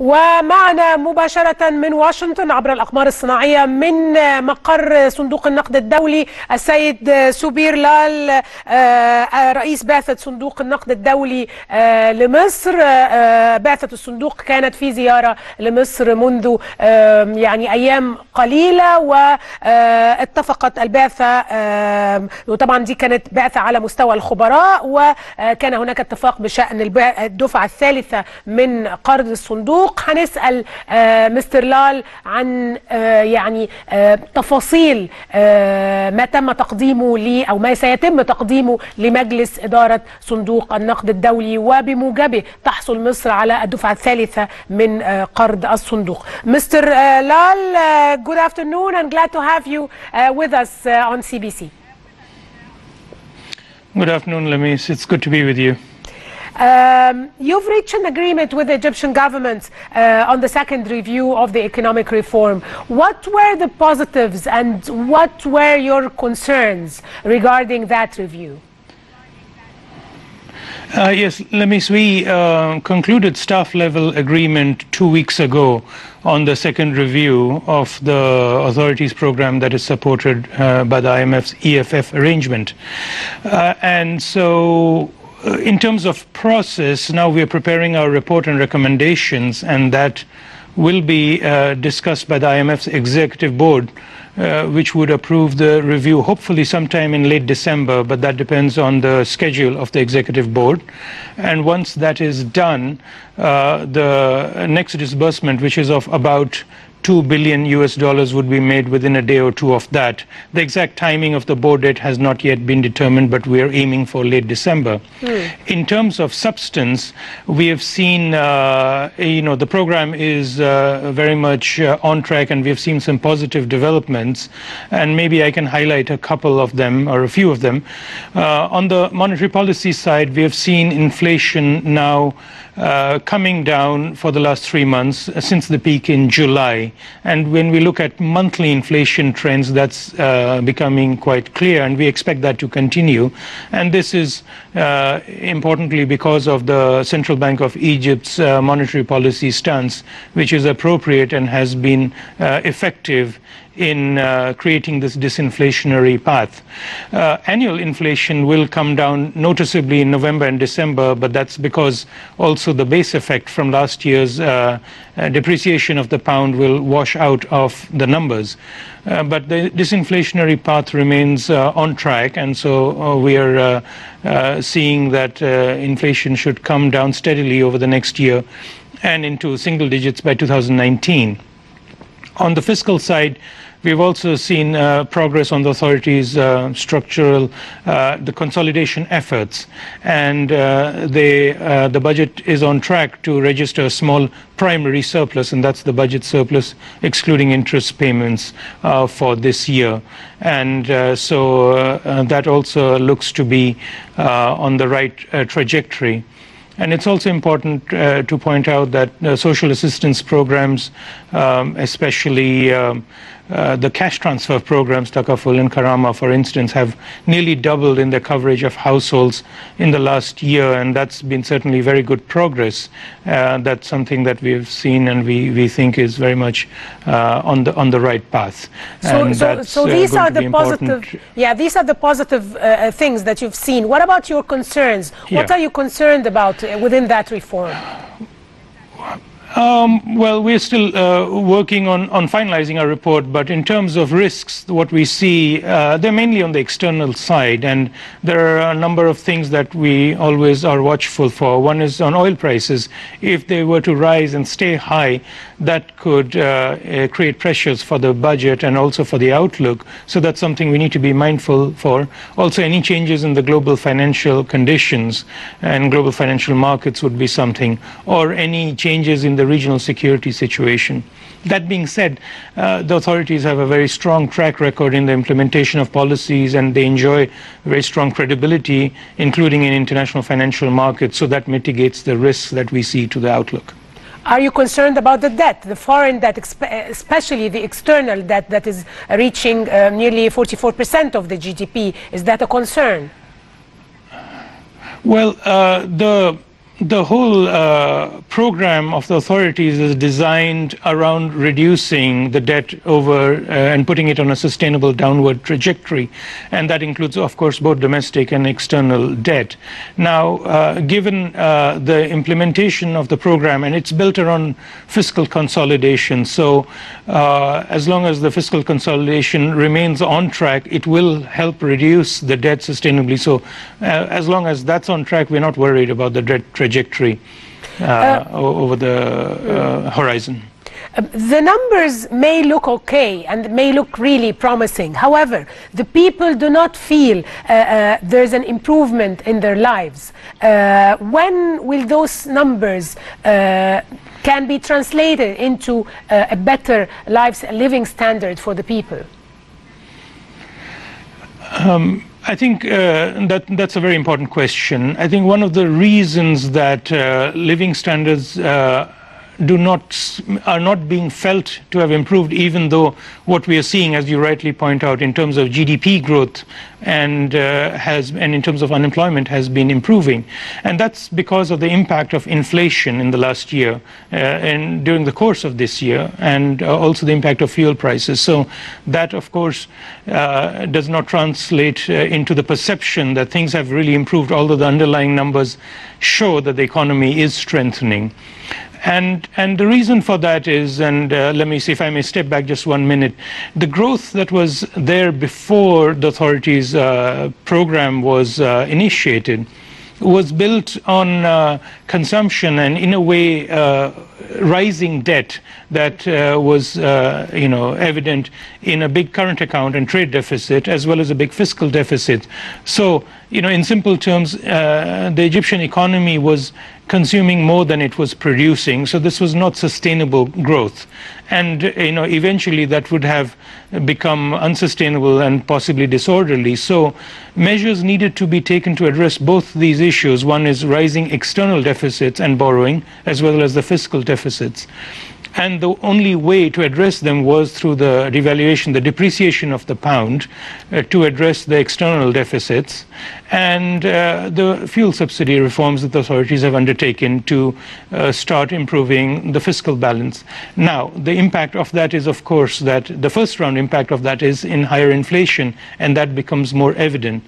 ومعنا مباشرة من واشنطن عبر الأقمار الصناعية من مقر صندوق النقد الدولي السيد سوبير لال رئيس بعثة صندوق النقد الدولي لمصر. بعثة الصندوق كانت في زيارة لمصر منذ يعني أيام قليلة واتفقت البعثة وطبعا دي كانت بعثة على مستوى الخبراء وكان هناك اتفاق بشأن الدفعة الثالثة من قرض الصندوق. هنسأل مستر لال عن يعني تفاصيل ما تم تقديمه لي أو ما سيتم تقديمه لمجلس إدارة صندوق النقد الدولي وبموجبه تحصل مصر على الدفعة الثالثة من قرض الصندوق Mr. Lal, good afternoon and glad to have you with us on CBC. Good afternoon, Lemis. It's good to be with you. Um, you've reached an agreement with the Egyptian government uh, on the second review of the economic reform. What were the positives and what were your concerns regarding that review? Uh, yes, Lemis, we uh, concluded staff level agreement two weeks ago on the second review of the authorities program that is supported uh, by the IMF's EFF arrangement. and so in terms of process, now we are preparing our report and recommendations, and that will be uh, discussed by the IMF's executive board, uh, which would approve the review hopefully sometime in late December, but that depends on the schedule of the executive board. And once that is done, uh, the next disbursement, which is of about 2 billion US dollars would be made within a day or two of that. The exact timing of the board date has not yet been determined, but we are aiming for late December. Mm. In terms of substance, we have seen, uh, you know, the program is uh, very much uh, on track and we have seen some positive developments. And maybe I can highlight a couple of them or a few of them. on the monetary policy side, we have seen inflation now uh, coming down for the last three months uh, since the peak in July. And when we look at monthly inflation trends, that's uh, becoming quite clear, and we expect that to continue. And this is uh, importantly because of the Central Bank of Egypt's uh, monetary policy stance, which is appropriate and has been uh, effective in uh, creating this disinflationary path. Uh, annual inflation will come down noticeably in November and December, but that's because also the base effect from last year's uh, uh depreciation of the pound will wash out of the numbers. Uh, but the disinflationary path remains uh, on track, and so we are seeing that inflation should come down steadily over the next year and into single digits by 2019. On the fiscal side, We've also seen uh, progress on the authorities' uh, structural, uh, the consolidation efforts, and uh, they, uh, the budget is on track to register a small primary surplus, and that's the budget surplus excluding interest payments uh, for this year. And so that also looks to be on the right trajectory. And it's also important uh, to point out that uh, social assistance programs, um, especially um, uh, the cash transfer programs, Takaful and Karama, for instance, have nearly doubled in their coverage of households in the last year, and that's been certainly very good progress. Uh, that's something that we've seen and we, we think is very much uh, on the on the right path. So, so, so these are the positive, yeah, these are the positive things that you've seen. What about your concerns? What Yeah. are you concerned about within that reform? Um, well, we're still uh, working on, on finalizing our report, but in terms of risks, what we see, uh, they're mainly on the external side, and there are a number of things that we always are watchful for. One is on oil prices. If they were to rise and stay high, that could uh, uh, create pressures for the budget and also for the outlook. So that's something we need to be mindful for. Also, any changes in the global financial conditions and global financial markets would be something, or any changes in the regional security situation. That being said, uh, the authorities have a very strong track record in the implementation of policies and they enjoy very strong credibility, including in international financial markets, so that mitigates the risks that we see to the outlook. Are you concerned about the debt, the foreign debt, especially the external debt that is reaching uh, nearly 44% of the GDP? Is that a concern? Well, uh, the the whole uh, program of the authorities is designed around reducing the debt over uh, and putting it on a sustainable downward trajectory. And that includes, of course, both domestic and external debt. Now, uh, given uh, the implementation of the program, and it's built around fiscal consolidation, so uh, as long as the fiscal consolidation remains on track, it will help reduce the debt sustainably. So, uh, as long as that's on track, we're not worried about the debt trajectory uh, over the uh, horizon. Uh, the numbers may look okay and may look really promising. However, the people do not feel uh, uh, there's an improvement in their lives. Uh, when will those numbers can be translated into a better lives, living standard for the people? Um, I think uh, that that's a very important question. I think one of the reasons that uh, living standards uh, do not are not being felt to have improved, even though what we are seeing, as you rightly point out, in terms of GDP growth and uh, has and in terms of unemployment has been improving, and that's because of the impact of inflation in the last year uh, and during the course of this year, and uh, also the impact of fuel prices. So that, of course, uh, does not translate uh, into the perception that things have really improved, although the underlying numbers show that the economy is strengthening. And, and the reason for that is, and uh, let me see if I may step back just one minute, the growth that was there before the authorities' uh, program was uh, initiated was built on uh, consumption and, in a way, uh, rising debt that uh, was, you know, evident in a big current account and trade deficit, as well as a big fiscal deficit. So, you know, in simple terms, the Egyptian economy was consuming more than it was producing. So this was not sustainable growth. And you know, eventually that would have become unsustainable and possibly disorderly. So measures needed to be taken to address both these issues. One is rising external deficits and borrowing, as well as the fiscal deficits. And the only way to address them was through the devaluation, the depreciation of the pound uh, to address the external deficits and uh, the fuel subsidy reforms that the authorities have undertaken to uh, start improving the fiscal balance. Now, the impact of that is, of course, that the first round impact of that is in higher inflation, and that becomes more evident.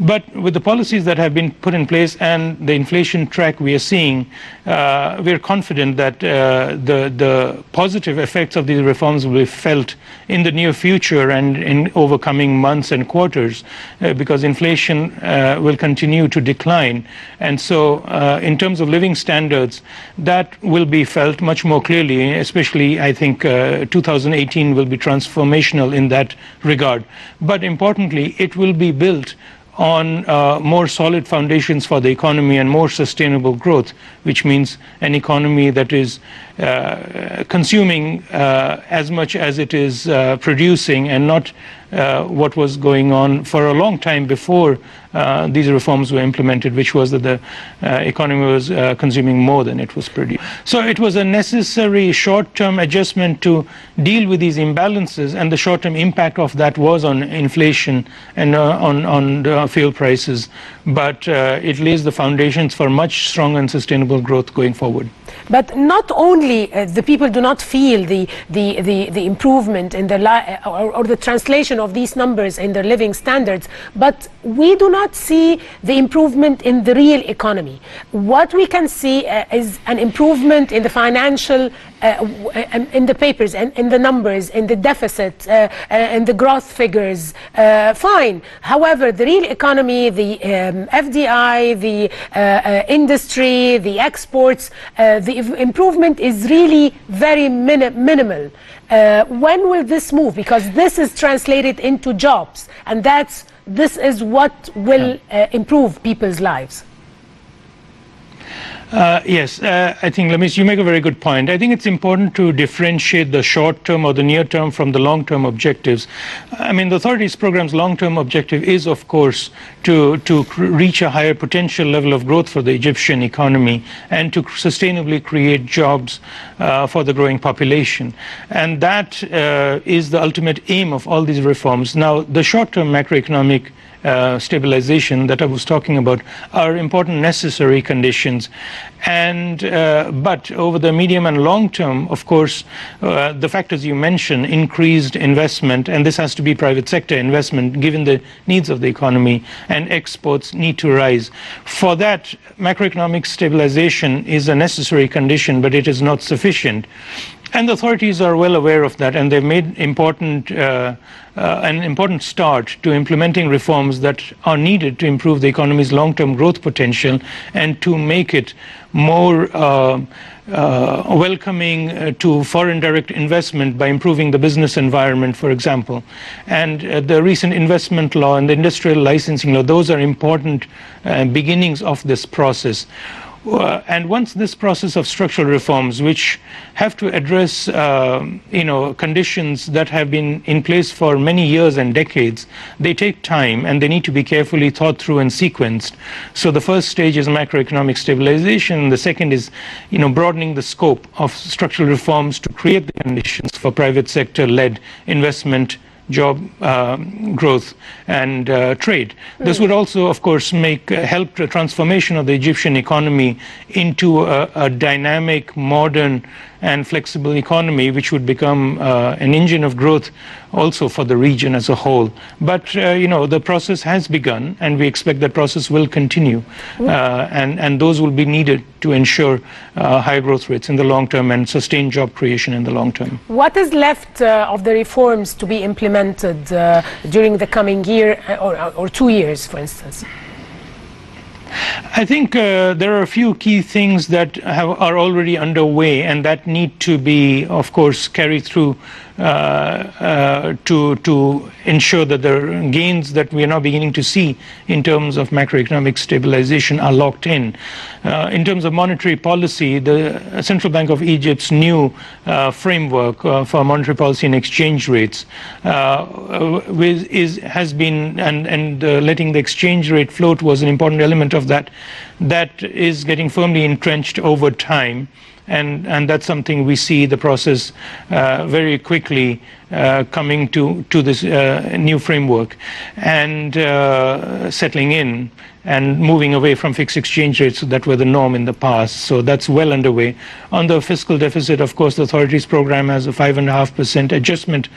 But with the policies that have been put in place and the inflation track we are seeing, uh, we are confident that uh, the, the positive effects of these reforms will be felt in the near future and in overcoming months and quarters uh, because inflation uh, will continue to decline. And so, uh, in terms of living standards, that will be felt much more clearly, especially, I think, uh, 2018 will be transformational in that regard. But importantly, it will be built on uh, more solid foundations for the economy and more sustainable growth, which means an economy that is uh, consuming uh, as much as it is uh, producing and not uh, what was going on for a long time before uh, these reforms were implemented, which was that the economy was consuming more than it was producing. So it was a necessary short-term adjustment to deal with these imbalances, and the short-term impact of that was on inflation and on, on fuel prices. But it lays the foundations for much stronger and sustainable growth going forward. But not only uh, the people do not feel the, the, the, the improvement in the uh, or, or, the translation of these numbers in their living standards, but we do not see the improvement in the real economy. What we can see uh, is an improvement in the financial uh, um, in the papers and in the numbers, in the deficit, uh, and the growth figures, uh, fine. However, the real economy, the um, FDI, the industry, the exports, the improvement is really very minimal. Uh, when will this move? Because this is translated into jobs, and that's this is what will uh, improve people's lives. Uh, yes, uh, I think, Lamis, you make a very good point. I think it's important to differentiate the short term or the near term from the long term objectives. I mean, the authorities program's long term objective is, of course, to, to reach a higher potential level of growth for the Egyptian economy and to sustainably create jobs uh, for the growing population. And that uh, is the ultimate aim of all these reforms. Now, the short term macroeconomic uh, stabilization that I was talking about are important necessary conditions. And uh, but over the medium and long term, of course, uh, the factors you mentioned, increased investment, and this has to be private sector investment given the needs of the economy, and exports need to rise. For that, macroeconomic stabilization is a necessary condition, but it is not sufficient. And the authorities are well aware of that, and they've made important, uh, uh, an important start to implementing reforms that are needed to improve the economy's long-term growth potential and to make it more uh, uh welcoming uh, to foreign direct investment by improving the business environment, for example. And uh, the recent investment law and the industrial licensing law, those are important beginnings of this process. And once this process of structural reforms, which have to address, uh, you know, conditions that have been in place for many years and decades, they take time and they need to be carefully thought through and sequenced. So the first stage is macroeconomic stabilization. The second is, you know, broadening the scope of structural reforms to create the conditions for private sector-led investment job uh, growth and uh, trade. Mm. This would also, of course, make uh, help the transformation of the Egyptian economy into a, a dynamic, modern, and flexible economy, which would become uh, an engine of growth also for the region as a whole. But, uh, you know, the process has begun, and we expect that process will continue. Uh, and, and those will be needed to ensure uh, high growth rates in the long term and sustained job creation in the long term. What is left uh, of the reforms to be implemented uh, during the coming year or, or two years, for instance? I think uh, there are a few key things that have, are already underway and that need to be, of course, carried through uh, uh, to, to ensure that the gains that we are now beginning to see in terms of macroeconomic stabilization are locked in. Uh, in terms of monetary policy, the Central Bank of Egypt's new uh, framework uh, for monetary policy and exchange rates is, has been, and, and letting the exchange rate float was an important element of that, that is getting firmly entrenched over time and, and that's something we see the process uh, very quickly uh, coming to, to this uh, new framework and uh, settling in and moving away from fixed exchange rates that were the norm in the past. So that's well underway. On the fiscal deficit, of course, the authorities program has a 5.5% adjustment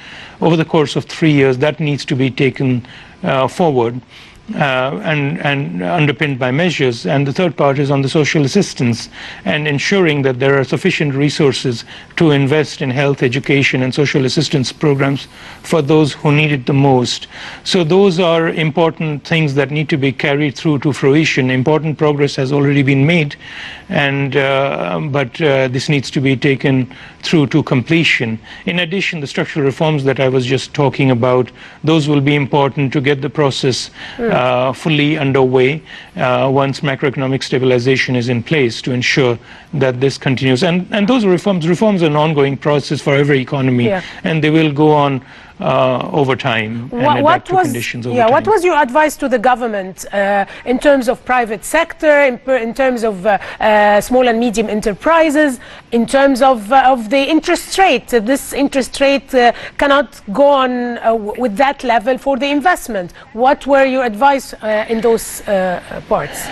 over the course of three years. That needs to be taken uh, forward uh, and, and underpinned by measures. And the third part is on the social assistance and ensuring that there are sufficient resources to invest in health, education, and social assistance programs for those who need it the most. So those are important things that need to be carried through to fruition. Important progress has already been made, and uh, but uh, this needs to be taken through to completion. In addition, the structural reforms that I was just talking about, those will be important to get the process uh, fully underway uh, once macroeconomic stabilization is in place to ensure that this continues. And, and those reforms, reforms are an ongoing process for every economy, yeah. and they will go on uh, over time and what, what was, conditions over yeah, time. What was your advice to the government uh, in terms of private sector, in, in terms of uh, uh small and medium enterprises, in terms of, uh, of the interest rate? this interest rate uh, cannot go on with that level for the investment. What were your advice in those parts?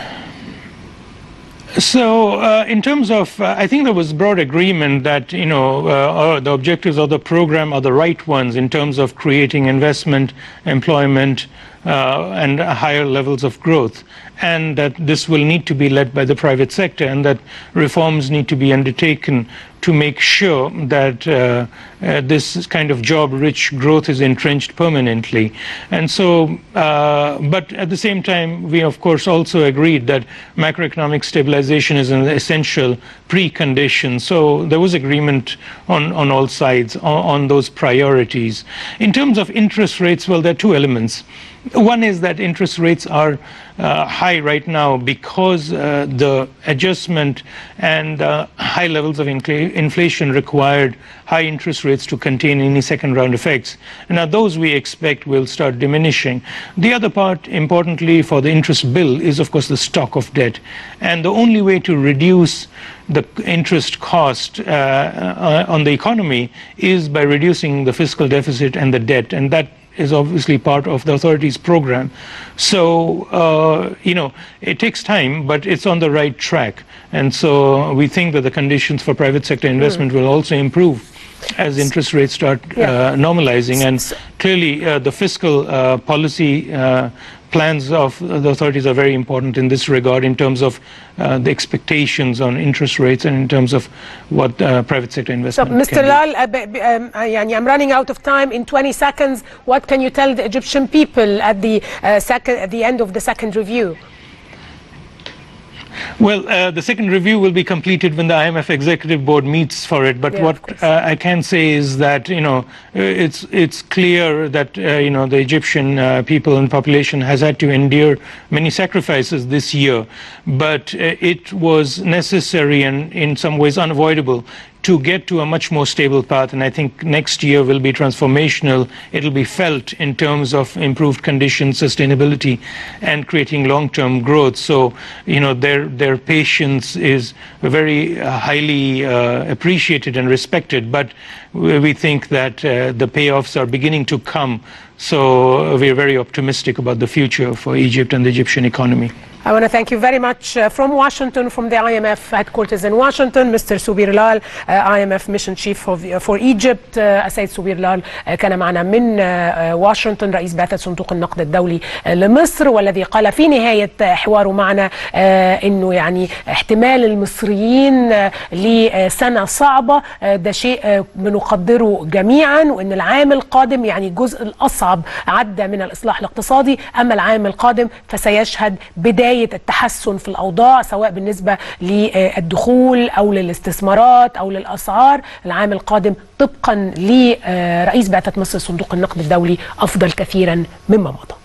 So, uh, in terms of, uh, I think there was broad agreement that you know uh, the objectives of the program are the right ones in terms of creating investment, employment, uh, and higher levels of growth, and that this will need to be led by the private sector, and that reforms need to be undertaken to make sure that uh, uh, this kind of job-rich growth is entrenched permanently. And so, uh, but at the same time, we of course also agreed that macroeconomic stabilization is an essential precondition. So there was agreement on, on all sides on, on those priorities. In terms of interest rates, well, there are two elements. One is that interest rates are uh, high right now because uh, the adjustment and uh, high levels of inflation required high interest rates to contain any second round effects. Now those we expect will start diminishing. The other part, importantly, for the interest bill is, of course, the stock of debt. And the only way to reduce the interest cost uh, uh, on the economy is by reducing the fiscal deficit and the debt. And that is obviously part of the authorities program. So, uh, you know, it takes time, but it's on the right track. And so we think that the conditions for private sector investment will also improve as interest rates start Yeah. uh, normalizing. And clearly, uh, the fiscal uh, policy uh, plans of the authorities are very important in this regard in terms of uh, the expectations on interest rates and in terms of what uh, private sector investors. So, Mr. Lal, uh, um, uh, I'm running out of time. In 20 seconds, what can you tell the Egyptian people at the, uh, at the end of the second review? Well, uh, the second review will be completed when the IMF Executive Board meets for it. But Yeah, what uh, I can say is that you know uh, it's it's clear that uh, you know the Egyptian uh, people and population has had to endure many sacrifices this year, but uh, it was necessary and in some ways unavoidable to get to a much more stable path. And I think next year will be transformational. It'll be felt in terms of improved conditions, sustainability, and creating long-term growth. So, you know, their their patience is very uh, highly uh, appreciated and respected. But we think that uh, the payoffs are beginning to come. So we're very optimistic about the future for Egypt and the Egyptian economy. I want to thank you very much uh, from Washington, from the IMF headquarters in Washington, Mr. Subir Lal, uh, IMF Mission Chief of, uh, for Egypt. Uh, السيد سوبير لال uh, كان معنا من uh, uh, واشنطن رئيس بعثة صندوق النقد الدولي uh, لمصر والذي قال في نهاية uh, حواره معنا uh, إنه يعني احتمال المصريين uh, لسنة صعبة uh, ده شيء uh, بنقدره جميعا وإن العام القادم يعني الجزء الأصعب عدى من الإصلاح الاقتصادي أما العام القادم فسيشهد بداية التحسن في الأوضاع سواء بالنسبة للدخول أو للاستثمارات أو للأسعار. العام القادم طبقا لرئيس بعثة مصر صندوق النقد الدولي أفضل كثيرا مما مضى.